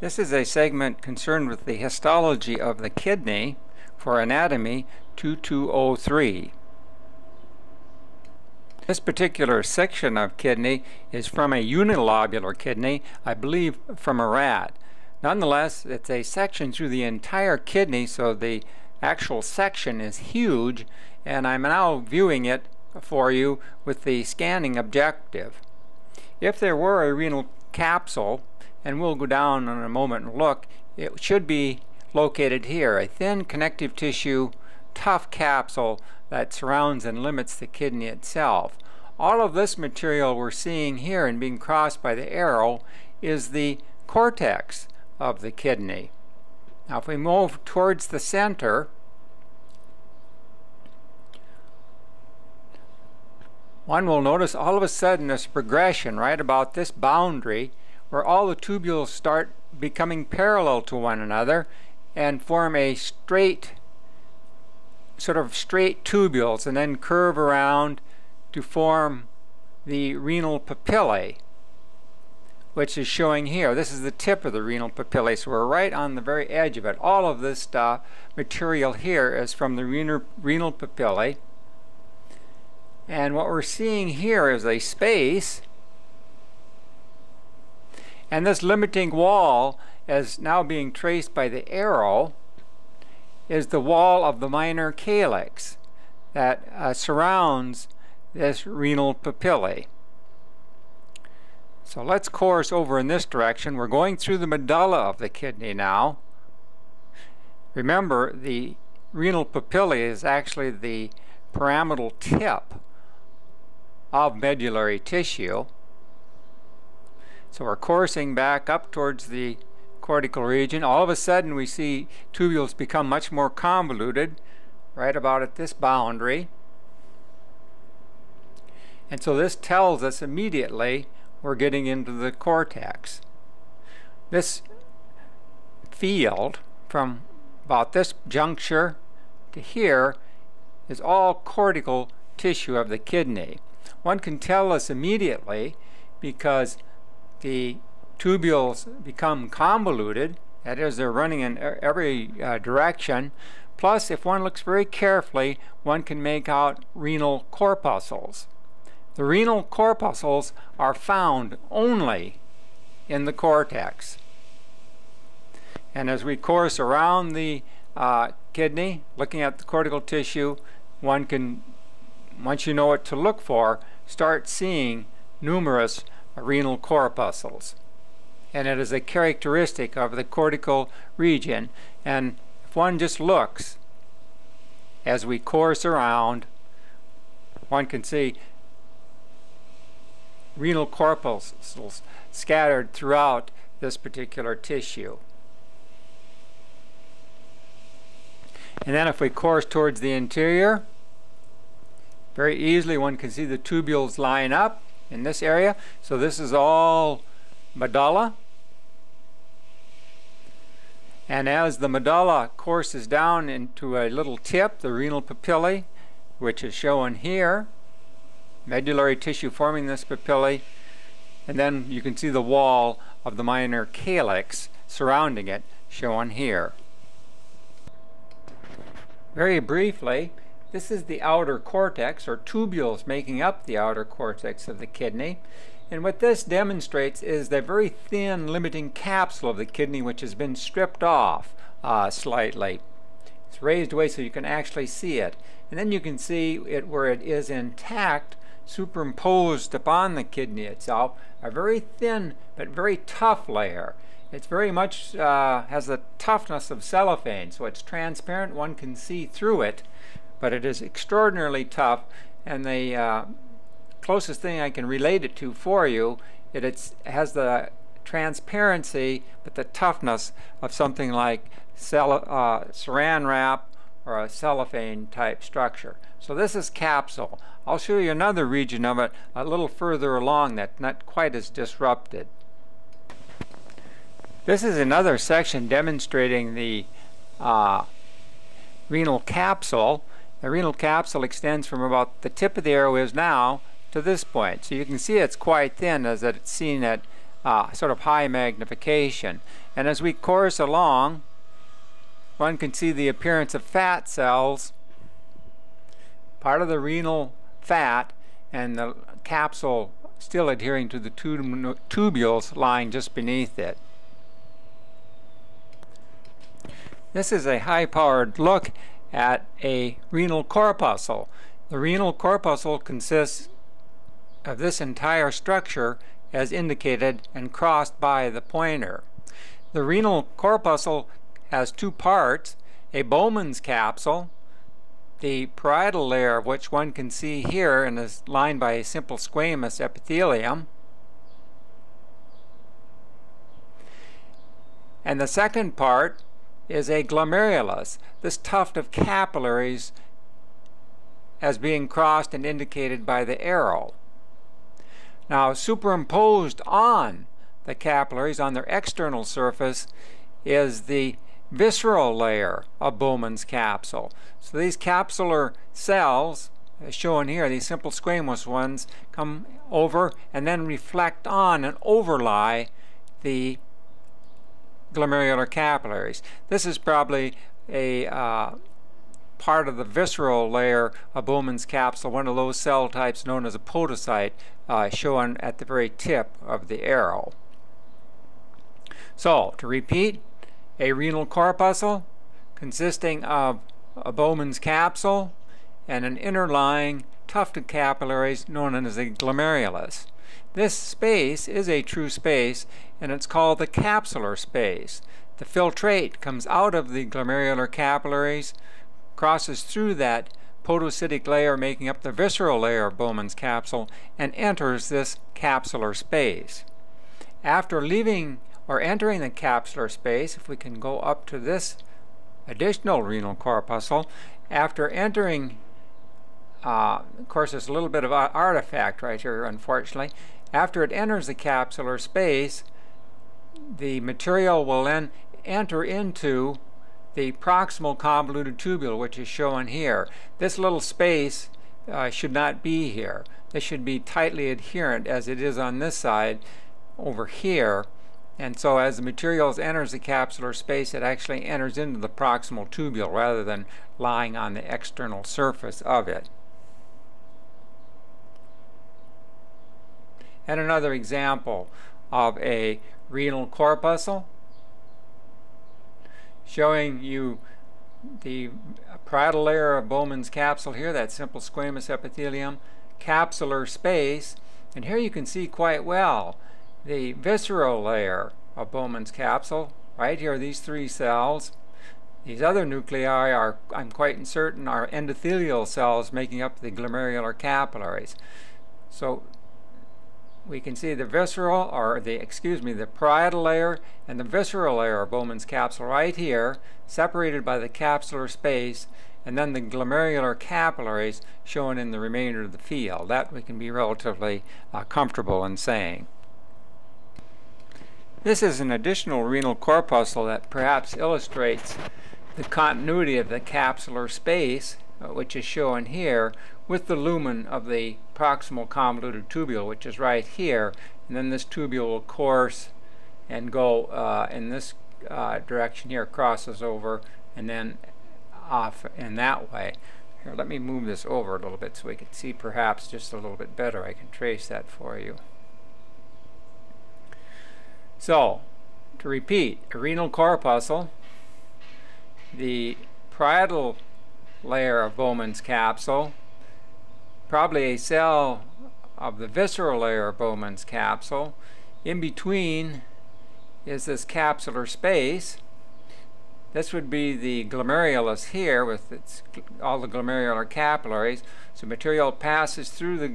This is a segment concerned with the histology of the kidney for anatomy 2203. This particular section of kidney is from a unilobular kidney, I believe from a rat. Nonetheless, it's a section through the entire kidney, so the actual section is huge, and I'm now viewing it for you with the scanning objective. If there were a renal capsule, and we'll go down in a moment and look, it should be located here, a thin connective tissue, tough capsule that surrounds and limits the kidney itself. All of this material we're seeing here and being crossed by the arrow is the cortex of the kidney. Now if we move towards the center, one will notice all of a sudden this progression right about this boundary where all the tubules start becoming parallel to one another and form a straight sort of straight tubules and then curve around to form the renal papillae which is showing here. This is the tip of the renal papillae, so we're right on the very edge of it. All of this uh, material here is from the renal, renal papillae. And what we're seeing here is a space and this limiting wall, as now being traced by the arrow, is the wall of the minor calyx that uh, surrounds this renal papillae. So let's course over in this direction. We're going through the medulla of the kidney now. Remember, the renal papillae is actually the pyramidal tip of medullary tissue. So we're coursing back up towards the cortical region. All of a sudden we see tubules become much more convoluted right about at this boundary. And so this tells us immediately we're getting into the cortex. This field from about this juncture to here is all cortical tissue of the kidney. One can tell us immediately because the tubules become convoluted, that is, they're running in every uh, direction. Plus, if one looks very carefully, one can make out renal corpuscles. The renal corpuscles are found only in the cortex. And as we course around the uh, kidney, looking at the cortical tissue, one can, once you know what to look for, start seeing numerous renal corpuscles. And it is a characteristic of the cortical region. And if one just looks as we course around, one can see renal corpuscles scattered throughout this particular tissue. And then if we course towards the interior, very easily one can see the tubules line up in this area. So this is all medulla. And as the medulla courses down into a little tip, the renal papillae, which is shown here, medullary tissue forming this papillae, and then you can see the wall of the minor calyx surrounding it, shown here. Very briefly, this is the outer cortex, or tubules making up the outer cortex of the kidney. And what this demonstrates is the very thin limiting capsule of the kidney which has been stripped off uh, slightly. It's raised away so you can actually see it. And then you can see it where it is intact superimposed upon the kidney itself, a very thin but very tough layer. It's very much uh, has the toughness of cellophane, so it's transparent, one can see through it, but it is extraordinarily tough and the uh, closest thing I can relate it to for you it it's, has the transparency but the toughness of something like cell, uh, saran wrap or a cellophane type structure. So this is capsule. I'll show you another region of it a little further along that's not quite as disrupted. This is another section demonstrating the uh, renal capsule the renal capsule extends from about the tip of the arrow is now to this point. So you can see it's quite thin as it's seen at uh, sort of high magnification. And as we course along, one can see the appearance of fat cells, part of the renal fat, and the capsule still adhering to the tubules lying just beneath it. This is a high-powered look at a renal corpuscle. The renal corpuscle consists of this entire structure as indicated and crossed by the pointer. The renal corpuscle has two parts, a Bowman's capsule, the parietal layer of which one can see here and is lined by a simple squamous epithelium, and the second part is a glomerulus, this tuft of capillaries as being crossed and indicated by the arrow. Now superimposed on the capillaries on their external surface is the visceral layer of Bowman's capsule. So these capsular cells, as shown here, these simple squamous ones, come over and then reflect on and overlie the glomerular capillaries. This is probably a uh, part of the visceral layer of Bowman's capsule, one of those cell types known as a podocyte, uh, shown at the very tip of the arrow. So, to repeat, a renal corpuscle consisting of a Bowman's capsule and an inner interlying tufted capillaries known as the glomerulus. This space is a true space and it's called the capsular space. The filtrate comes out of the glomerular capillaries, crosses through that podocytic layer making up the visceral layer of Bowman's capsule and enters this capsular space. After leaving or entering the capsular space, if we can go up to this additional renal corpuscle, after entering, uh, of course there's a little bit of an artifact right here unfortunately, after it enters the capsular space, the material will then enter into the proximal convoluted tubule, which is shown here. This little space uh, should not be here. This should be tightly adherent as it is on this side over here. And so as the materials enters the capsular space, it actually enters into the proximal tubule rather than lying on the external surface of it. And another example of a renal corpuscle showing you the parietal layer of Bowman's capsule here, that simple squamous epithelium, capsular space, and here you can see quite well the visceral layer of Bowman's capsule. Right here, these three cells. These other nuclei are, I'm quite certain, are endothelial cells making up the glomerular capillaries. So we can see the visceral, or the, excuse me, the parietal layer and the visceral layer of Bowman's capsule right here, separated by the capsular space, and then the glomerular capillaries shown in the remainder of the field. That we can be relatively uh, comfortable in saying. This is an additional renal corpuscle that perhaps illustrates the continuity of the capsular space, uh, which is shown here, with the lumen of the proximal convoluted tubule, which is right here, and then this tubule will course and go uh, in this uh, direction here, crosses over, and then off in that way. Here, let me move this over a little bit so we can see perhaps just a little bit better. I can trace that for you. So, to repeat, a renal corpuscle, the parietal layer of Bowman's capsule, probably a cell of the visceral layer of Bowman's capsule. In between is this capsular space. This would be the glomerulus here with its, all the glomerular capillaries. So material passes through the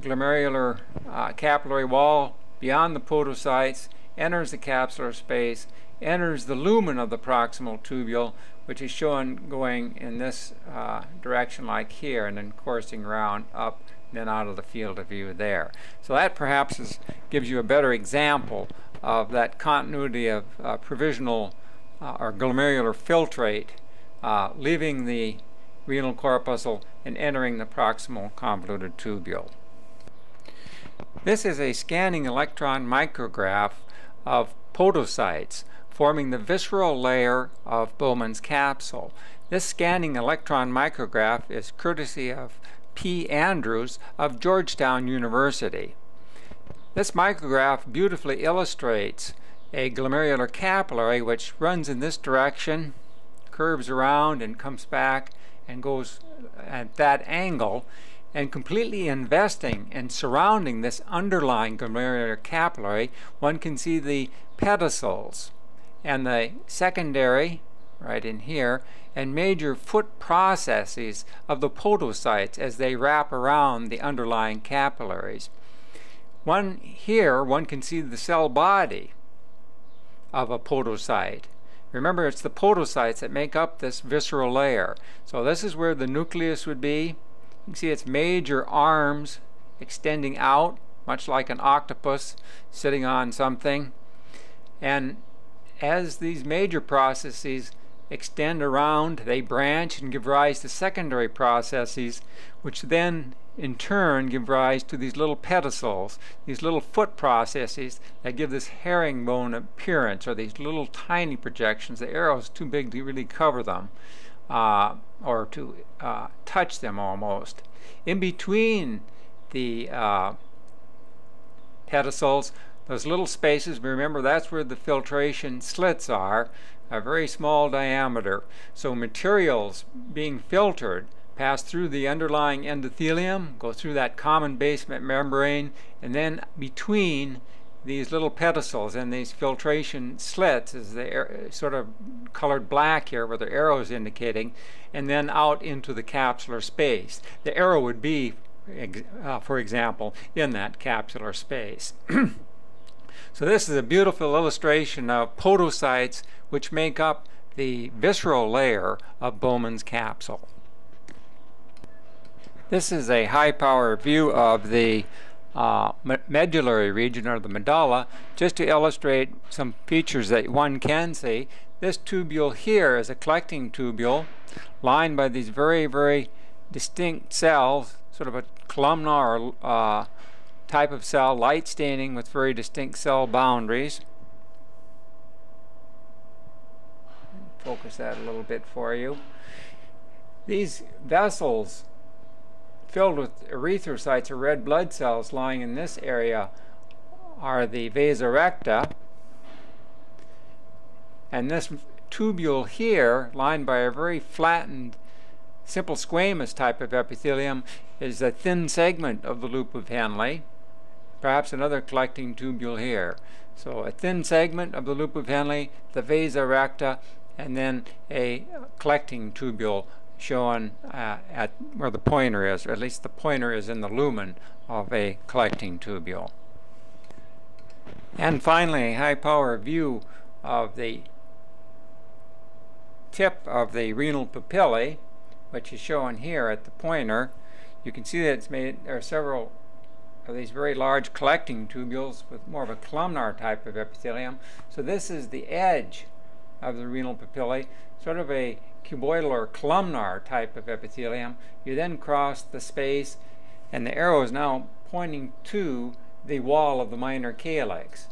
glomerular uh, capillary wall beyond the podocytes, enters the capsular space, enters the lumen of the proximal tubule, which is shown going in this uh, direction like here and then coursing around up then out of the field of view there. So that perhaps is, gives you a better example of that continuity of uh, provisional uh, or glomerular filtrate uh, leaving the renal corpuscle and entering the proximal convoluted tubule. This is a scanning electron micrograph of podocytes forming the visceral layer of Bowman's capsule. This scanning electron micrograph is courtesy of P. Andrews of Georgetown University. This micrograph beautifully illustrates a glomerular capillary which runs in this direction, curves around and comes back and goes at that angle and completely investing and surrounding this underlying glomerular capillary, one can see the pedicels and the secondary, right in here, and major foot processes of the podocytes as they wrap around the underlying capillaries. One here, one can see the cell body of a podocyte. Remember, it's the podocytes that make up this visceral layer. So this is where the nucleus would be. You can see its major arms extending out, much like an octopus sitting on something. And as these major processes extend around, they branch and give rise to secondary processes, which then in turn give rise to these little pedicels, these little foot processes that give this herringbone appearance, or these little tiny projections. The arrow is too big to really cover them, uh, or to uh, touch them almost. In between the uh, pedicels, those little spaces, remember that's where the filtration slits are, a very small diameter. So materials being filtered pass through the underlying endothelium, go through that common basement membrane, and then between these little pedicels and these filtration slits is the sort of colored black here where the arrow is indicating, and then out into the capsular space. The arrow would be, uh, for example, in that capsular space. so this is a beautiful illustration of podocytes which make up the visceral layer of Bowman's capsule. This is a high power view of the uh, medullary region or the medulla just to illustrate some features that one can see. This tubule here is a collecting tubule lined by these very, very distinct cells, sort of a columnar uh, type of cell, light staining with very distinct cell boundaries. Focus that a little bit for you. These vessels filled with erythrocytes or red blood cells lying in this area are the vasa recta. And this tubule here, lined by a very flattened, simple squamous type of epithelium, is a thin segment of the loop of Henle. Perhaps another collecting tubule here. So a thin segment of the loop of Henle, the vasa recta, and then a collecting tubule shown uh, at where the pointer is, or at least the pointer is in the lumen of a collecting tubule. And finally, high power view of the tip of the renal papillae, which is shown here at the pointer. You can see that it's made, there are several of these very large collecting tubules with more of a columnar type of epithelium. So this is the edge of the renal papillae, sort of a cuboidal or columnar type of epithelium. You then cross the space, and the arrow is now pointing to the wall of the minor calyx.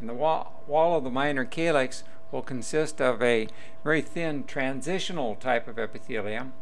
And the wall, wall of the minor calyx will consist of a very thin transitional type of epithelium.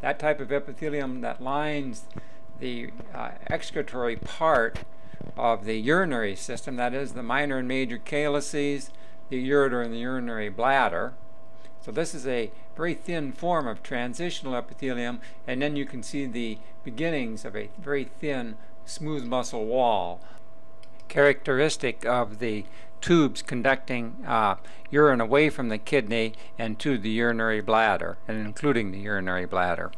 That type of epithelium that lines the uh, excretory part of the urinary system, that is the minor and major calyces, the ureter and the urinary bladder. So this is a very thin form of transitional epithelium, and then you can see the beginnings of a very thin, smooth muscle wall, characteristic of the tubes conducting uh, urine away from the kidney and to the urinary bladder, and including the urinary bladder.